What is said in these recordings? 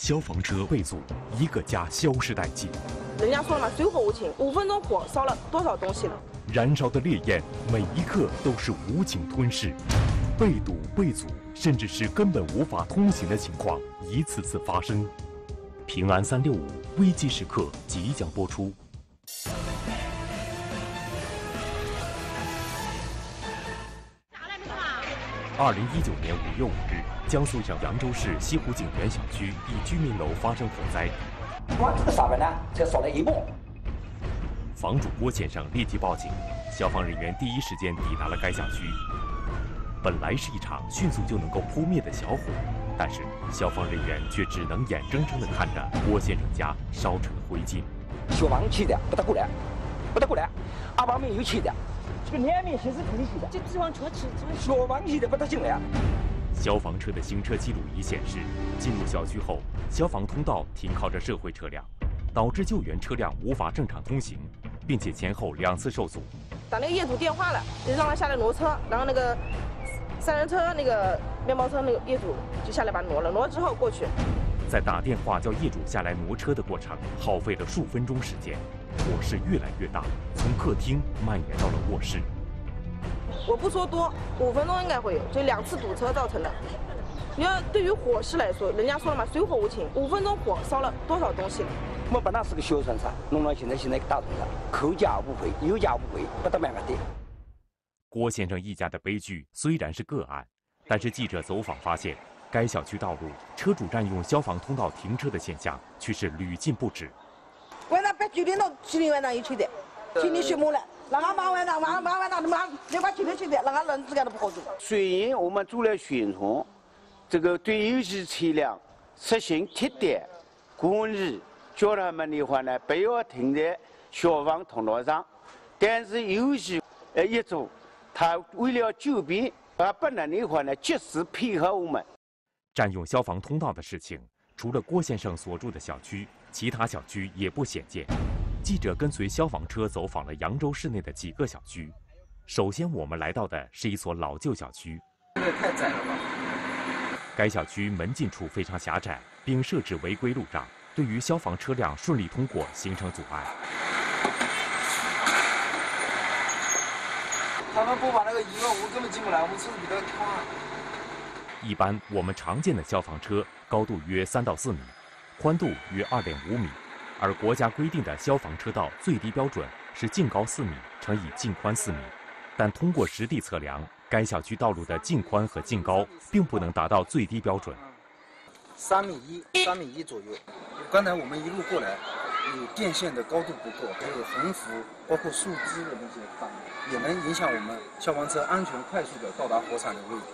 消防车被阻，一个家消失殆尽。人家说了嘛，水火无情，五分钟火烧了多少东西了？燃烧的烈焰，每一刻都是无情吞噬。被堵、被阻，甚至是根本无法通行的情况，一次次发生。平安三六五危机时刻即将播出。二零一九年五月五日，江苏省扬州市西湖景园小区一居民楼发生火灾。我，这个上面呢，才烧了一半。房主郭先生立即报警，消防人员第一时间抵达了该小区。本来是一场迅速就能够扑灭的小火，但是消防人员却只能眼睁睁地看着郭先生家烧成灰烬。消防去的不得过来，不得过来，阿爸们又去的。这个两面先是空气的，这地方车去，消防现在不得进来。消防车的行车记录仪显示，进入小区后，消防通道停靠着社会车辆，导致救援车辆无法正常通行，并且前后两次受阻。打那个业主电话了，就让他下来挪车，然后那个三轮车那个面包车那个业主就下来把挪了，挪了之后过去。在打电话叫业主下来挪车的过程，耗费了数分钟时间。火势越来越大，从客厅蔓延到了卧室。我不说多，五分钟应该会有，就两次堵车造成的。你要对于火势来说，人家说了嘛，水火无情，五分钟火烧了多少东西了？我本来是个小船厂，弄到现在现在大船了，扣价无回，有价无回，不得办法的。郭先生一家的悲剧虽然是个案，但是记者走访发现，该小区道路车主占用消防通道停车的现象却是屡禁不止。九点到七点晚上又去的，天天血没了。那个马晚上马马晚上马六八九点去的，那个人自个都不好做。虽然我们做了宣传，这个对有些车辆实行贴点管理，叫他们的话呢不要停在消防通道上，但是有些呃业主他为了救别，而不能的话呢及时配合我们。占用消防通道的事情，除了郭先生所住的小区。其他小区也不鲜见。记者跟随消防车走访了扬州市内的几个小区。首先，我们来到的是一所老旧小区。这个太窄了吧？该小区门禁处非常狭窄，并设置违规路障，对于消防车辆顺利通过形成阻碍。他们不把那个移了，我们根本进不来。我们车子比较宽。一般我们常见的消防车高度约三到四米。宽度约二点五米，而国家规定的消防车道最低标准是净高四米乘以净宽四米，但通过实地测量，该小区道路的净宽和净高并不能达到最低标准。三米一，三米一左右。刚才我们一路过来，有电线的高度不够，还有横幅，包括树枝的那些挡，也能影响我们消防车安全快速的到达火场的位置。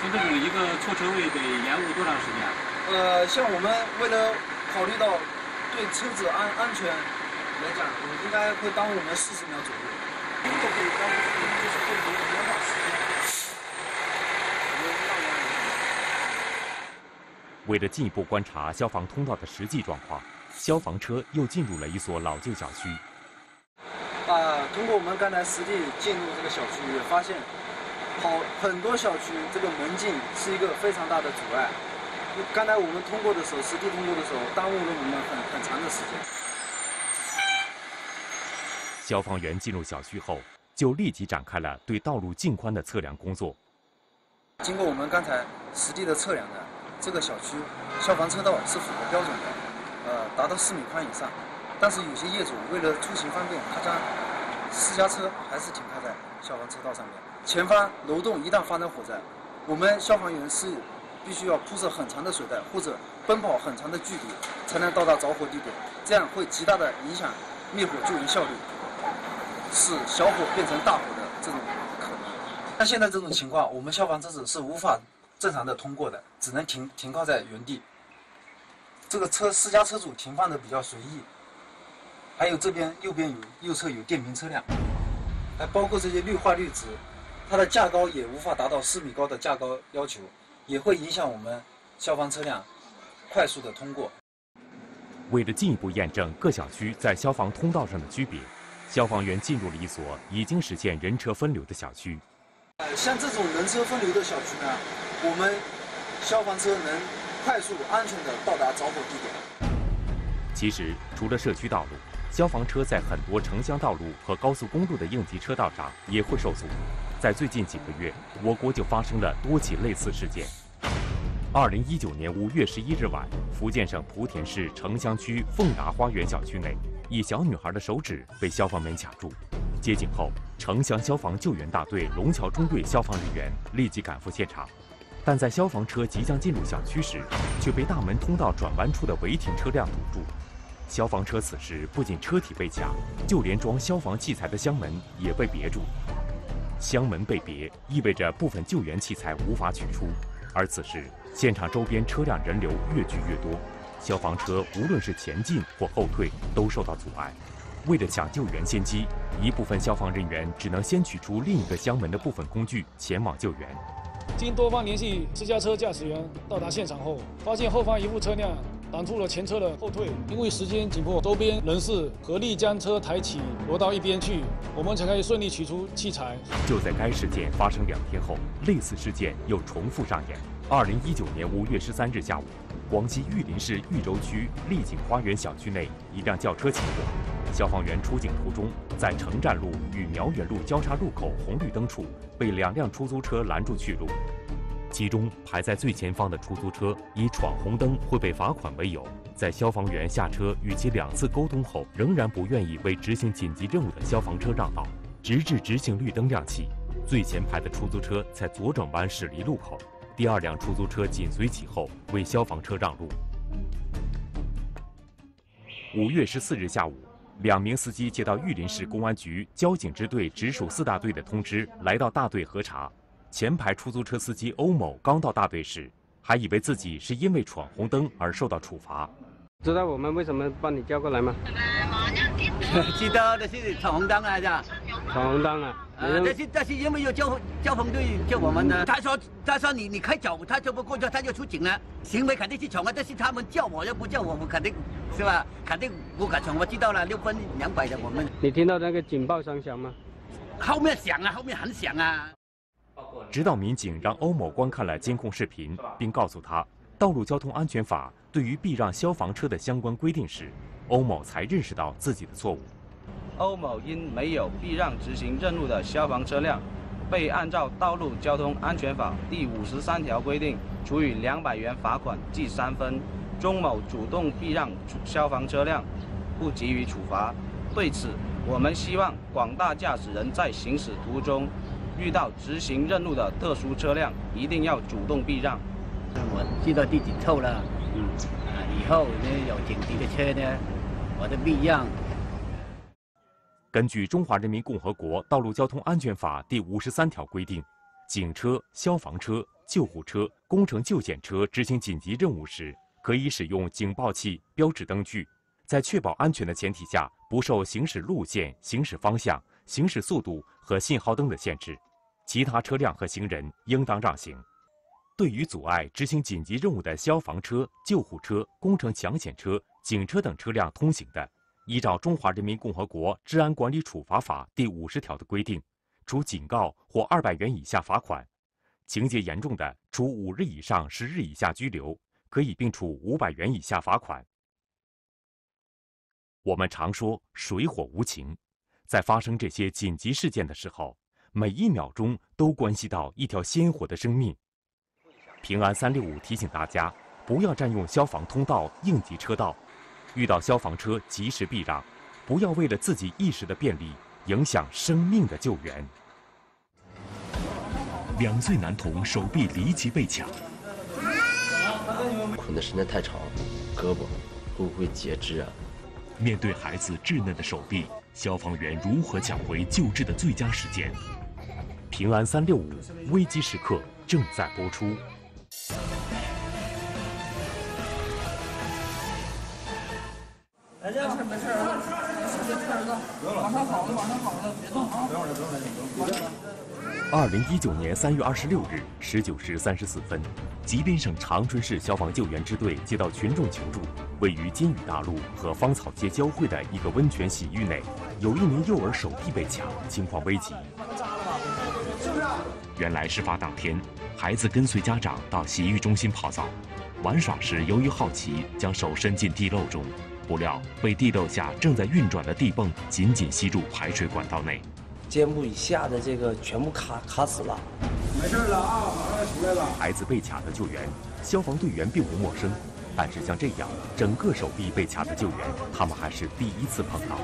像这种一个错车位得延误多长时间？呃，像我们为了考虑到对车子安安全来讲，我应该会耽误我们四十秒左右。为了进一步观察消防通道的实际状况，消防车又进入了一所老旧小区。啊，通过我们刚才实地进入这个小区，也发现好很多小区这个门禁是一个非常大的阻碍。刚才我们通过的时候，实地通过的时候，耽误了我们很很长的时间。消防员进入小区后，就立即展开了对道路净宽的测量工作。经过我们刚才实地的测量呢，这个小区消防车道是符合标准的，呃，达到四米宽以上。但是有些业主为了出行方便，他将私家车还是停靠在消防车道上面。前方楼栋一旦发生火灾，我们消防员是。必须要铺设很长的水带，或者奔跑很长的距离，才能到达着火地点，这样会极大的影响灭火救援效率，使小火变成大火的这种可能。像现在这种情况，我们消防车子是无法正常的通过的，只能停停靠在原地。这个车私家车主停放的比较随意，还有这边右边有右侧有电瓶车辆，还包括这些绿化绿植，它的架高也无法达到四米高的架高要求。也会影响我们消防车辆快速的通过。为了进一步验证各小区在消防通道上的区别，消防员进入了一所已经实现人车分流的小区。呃，像这种人车分流的小区呢，我们消防车能快速安全的到达着火地点。其实，除了社区道路，消防车在很多城乡道路和高速公路的应急车道上也会受阻。在最近几个月，我国就发生了多起类似事件。二零一九年五月十一日晚，福建省莆田市城乡区凤达花园小区内，一小女孩的手指被消防门卡住。接警后，城乡消防救援大队龙桥中队消防人员立即赶赴现场，但在消防车即将进入小区时，却被大门通道转弯处的违停车辆堵住。消防车此时不仅车体被卡，就连装消防器材的箱门也被别住。箱门被别，意味着部分救援器材无法取出。而此时，现场周边车辆人流越聚越多，消防车无论是前进或后退都受到阻碍。为了抢救援先机，一部分消防人员只能先取出另一个箱门的部分工具前往救援。经多方联系，私家车驾驶员到达现场后，发现后方一部车辆挡住了前车的后退。因为时间紧迫，周边人士合力将车抬起挪到一边去，我们才可以顺利取出器材。就在该事件发生两天后，类似事件又重复上演。二零一九年五月十三日下午，广西玉林市玉州区丽景花园小区内，一辆轿车起火。消防员出警途中，在城站路与苗远路交叉路口红绿灯处被两辆出租车拦住去路，其中排在最前方的出租车以闯红灯会被罚款为由，在消防员下车与其两次沟通后，仍然不愿意为执行紧急任务的消防车让道，直至执行绿灯亮起，最前排的出租车才左转弯驶离路口，第二辆出租车紧随其后为消防车让路。五月十四日下午。两名司机接到玉林市公安局交警支队直属四大队的通知，来到大队核查。前排出租车司机欧某刚到大队时，还以为自己是因为闯红灯而受到处罚。知道我们为什么把你叫过来吗？知道，这是闯红灯啊，是吧？闯红灯啊！呃，这是这是因为有交交通队叫我们的。他说他说你你开走，他就不过去，他就出警了。行为肯定是闯啊，但是他们叫我，又不叫我，我肯定是吧？肯定不敢闯。我知道了，六分两百的我们。你听到那个警报声响吗？后面响啊，后面很响啊。直到民警让欧某观看了监控视频，并告诉他《道路交通安全法》对于避让消防车的相关规定时，欧某才认识到自己的错误。欧某因没有避让执行任务的消防车辆，被按照《道路交通安全法》第五十三条规定，处以两百元罚款，记三分。钟某主动避让消防车辆，不给予处罚。对此，我们希望广大驾驶人在行驶途中，遇到执行任务的特殊车辆，一定要主动避让。我知道自己错了，嗯，以后呢有紧急的车呢，我都避让。根据《中华人民共和国道路交通安全法》第五十三条规定，警车、消防车、救护车、工程救险车执行紧急任务时，可以使用警报器、标志灯具，在确保安全的前提下，不受行驶路线、行驶方向、行驶速度和信号灯的限制。其他车辆和行人应当让行。对于阻碍执行紧急任务的消防车、救护车、工程抢险车、警车等车辆通行的，依照《中华人民共和国治安管理处罚法》第五十条的规定，处警告或二百元以下罚款；情节严重的，处五日以上十日以下拘留，可以并处五百元以下罚款。我们常说“水火无情”，在发生这些紧急事件的时候，每一秒钟都关系到一条鲜活的生命。平安三六五提醒大家，不要占用消防通道、应急车道。遇到消防车及时避让，不要为了自己一时的便利影响生命的救援。两岁男童手臂离奇被抢，捆的时间太长，胳膊会不会截肢啊？面对孩子稚嫩的手臂，消防员如何抢回救治的最佳时间？平安三六五危机时刻正在播出。没事没事，马上好了马上好了，别动啊！不用了不用了，二零一九年三月二十六日十九时三十四分，吉林省长春市消防救援支队接到群众求助，位于金宇大路和芳草街交汇的一个温泉洗浴内，有一名幼儿手臂被抢，情况危急。原来事发当天，孩子跟随家长到洗浴中心泡澡。玩耍时由于好奇，将手伸进地漏中，不料被地漏下正在运转的地泵紧紧吸入排水管道内，肩部以下的这个全部卡卡死了。没事了啊，马上出来了。孩子被卡的救援，消防队员并不陌生，但是像这样整个手臂被卡的救援，他们还是第一次碰到。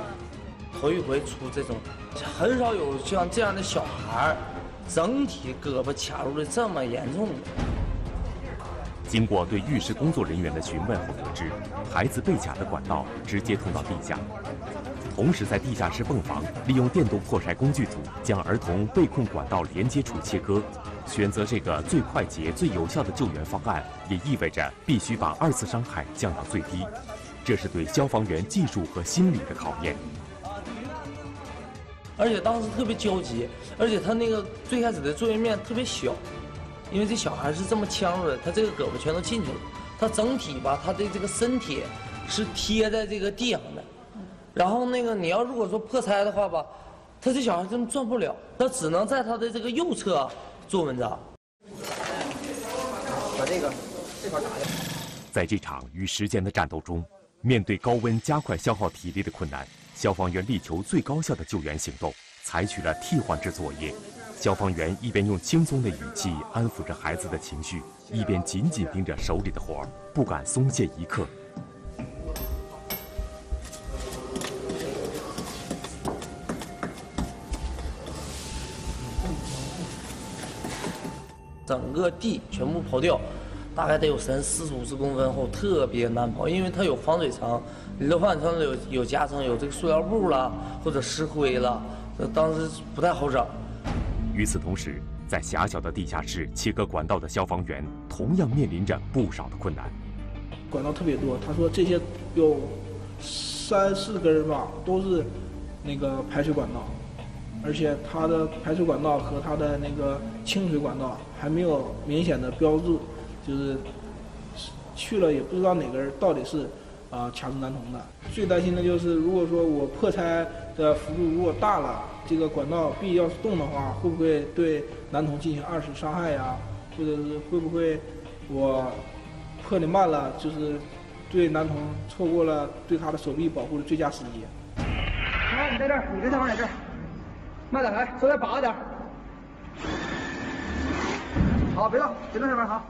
头一回出这种，很少有像这样的小孩儿，整体胳膊卡入的这么严重。经过对浴室工作人员的询问后得知，孩子被卡的管道直接通到地下，同时在地下室泵房利用电动破拆工具组将儿童被困管道连接处切割。选择这个最快捷、最有效的救援方案，也意味着必须把二次伤害降到最低。这是对消防员技术和心理的考验。而且当时特别焦急，而且他那个最开始的作业面特别小，因为这小孩是这么呛着的，他这个胳膊全都进去了，他整体吧，他的这个身体是贴在这个地上的。然后那个你要如果说破拆的话吧，他这小孩真转不了，他只能在他的这个右侧做文章。把这个这块打下。在这场与时间的战斗中，面对高温加快消耗体力的困难。消防员力求最高效的救援行动，采取了替换制作业。消防员一边用轻松的语气安抚着孩子的情绪，一边紧紧盯着手里的活儿，不敢松懈一刻。整个地全部刨掉，大概得有三四五十公分厚，特别难刨，因为它有防水层。里头防水层有有夹层，有这个塑料布了，或者石灰了，当时不太好整。与此同时，在狭小的地下室切割管道的消防员同样面临着不少的困难。管道特别多，他说这些有三四根吧，都是那个排水管道，而且它的排水管道和它的那个清水管道还没有明显的标志，就是去了也不知道哪个人到底是。啊，卡住男童的，最担心的就是，如果说我破拆的幅度如果大了，这个管道壁要是动的话，会不会对男童进行二次伤害呀？或者是会不会我破的慢了，就是对男童错过了对他的手臂保护的最佳时机？好，你在这儿，你跟消防在这儿，慢点来，手再拔点。好，别动，别动，这边好。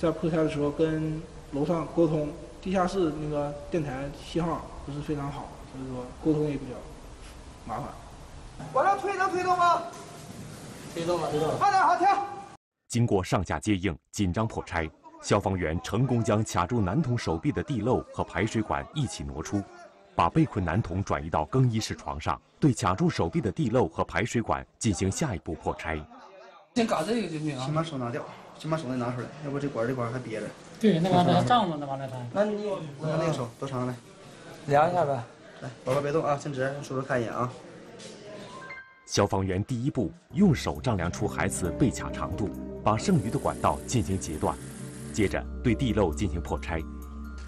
在破拆的时候跟楼上沟通。地下室那个电台信号不是非常好，所以说沟通也比较麻烦。往上推能推动吗？推动了，推动了。慢点，好停。经过上下接应，紧张破拆，消防员成功将卡住男童手臂的地漏和排水管一起挪出，把被困男童转移到更衣室床上，对卡住手臂的地漏和排水管进行下一步破拆。先搞这个就行啊。先把手拿掉，先把手再拿出来，要不这管这管还憋着。对，那玩意儿 胀着呢，往那看。那你看那个手多长来？量一下呗。来，宝宝别动啊，先直，叔叔看一眼啊。消防员第一步用手丈量出孩子被卡长度，把剩余的管道进行截断，接着对地漏进行破拆。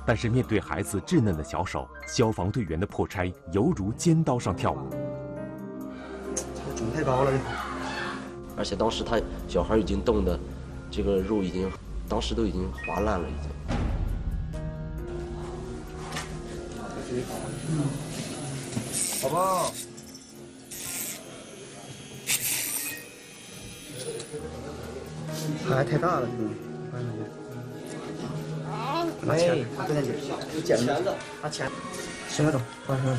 但是面对孩子稚嫩的小手，消防队员的破拆犹如尖刀上跳舞。这肿太高了，而且当时他小孩已经冻的，这个肉已经。当时都已经划烂了，已经。嗯，宝宝，还太大了，这个，拿钱，拿钱去，有剪子，拿钱，行了，走，关上。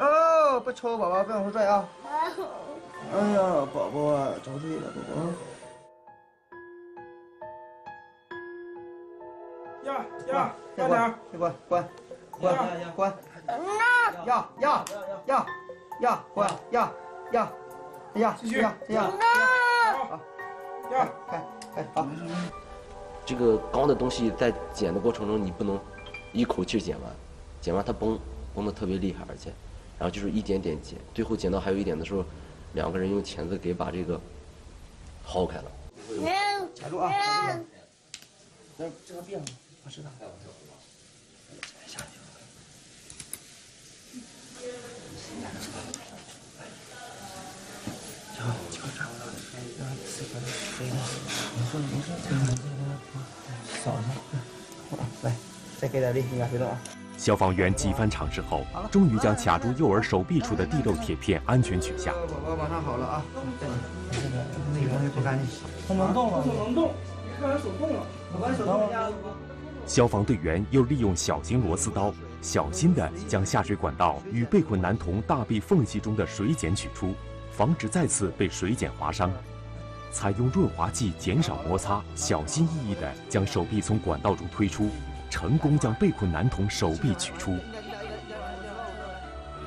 哦，不抽，宝宝，别往后拽啊！哎呀，宝宝啊，着地了，宝宝。呀，慢点，关关关关，呀呀。呀呀关呀呀呀继续。呀呀。好，呀。开开好。这个钢的东西在剪的过程中，你不能一口气剪完，剪完它崩崩的特别厉害，而且，然后就是一点点剪，最后剪到还有一点的时候，两个人用钳子给把这个薅开了。卡住啊！这这个病。我知道。下去。好，这个站稳了，让四分飞了。事没事，扫一下。来，再给点力，你俩别动啊。消防员几番尝试后，终于将卡住幼儿手臂处的地漏铁片安全取下。宝宝马上好了啊！那个不干净，它能动了，它能动，你看手动了，我把手。消防队员又利用小型螺丝刀，小心地将下水管道与被困男童大臂缝隙中的水碱取出，防止再次被水碱划伤。采用润滑剂减少摩擦，小心翼翼地将手臂从管道中推出，成功将被困男童手臂取出。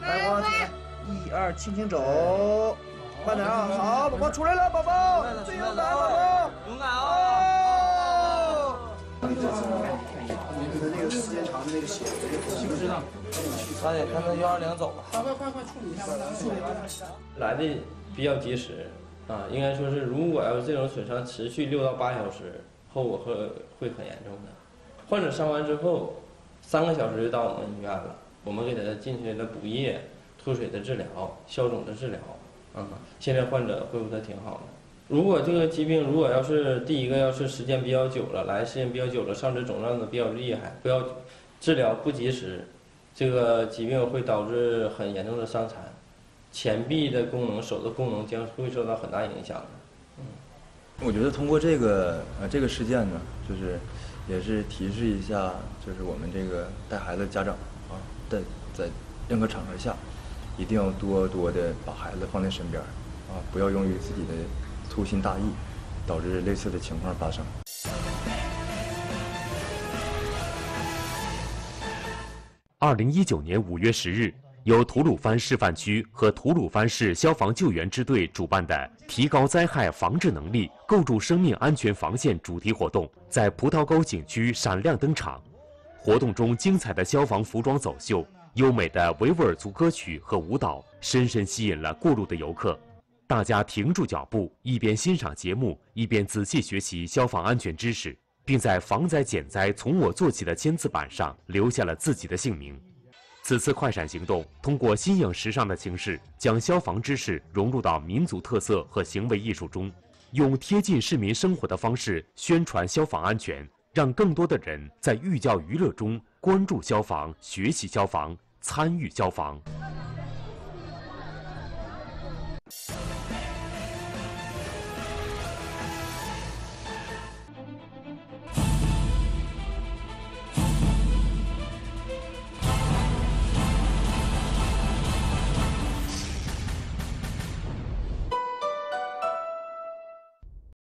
来，往起来，一二，轻轻走，慢点啊！好，宝宝出来了，宝宝，最勇敢，宝宝，勇敢啊！你这次你的那个时间长的那个血，知不知道？咱得看他幺二零走吧。快快快快处理一下，处理一下。来的比较及时。啊，应该说是，如果要是这种损伤持续六到八小时，后果会会很严重的。患者伤完之后，三个小时就到我们医院了，我们给他进行了补液、脱水的治疗、消肿的治疗。嗯，现在患者恢复的挺好的。如果这个疾病如果要是第一个要是时间比较久了，来时间比较久了，上肢肿胀的比较厉害，不要治疗不及时，这个疾病会导致很严重的伤残。前臂的功能、手的功能将会受到很大影响的。嗯，我觉得通过这个呃这个事件呢，就是也是提示一下，就是我们这个带孩子家长啊，在在任何场合下，一定要多多的把孩子放在身边啊，不要由于自己的粗心大意，导致类似的情况发生。二零一九年五月十日。由吐鲁番示范区和吐鲁番市消防救援支队主办的“提高灾害防治能力，构筑生命安全防线”主题活动在葡萄沟景区闪亮登场。活动中，精彩的消防服装走秀、优美的维吾尔族歌曲和舞蹈，深深吸引了过路的游客。大家停住脚步，一边欣赏节目，一边仔细学习消防安全知识，并在“防灾减灾，从我做起”的签字板上留下了自己的姓名。此次快闪行动通过新颖时尚的形式，将消防知识融入到民族特色和行为艺术中，用贴近市民生活的方式宣传消防安全，让更多的人在寓教于乐中关注消防、学习消防、参与消防。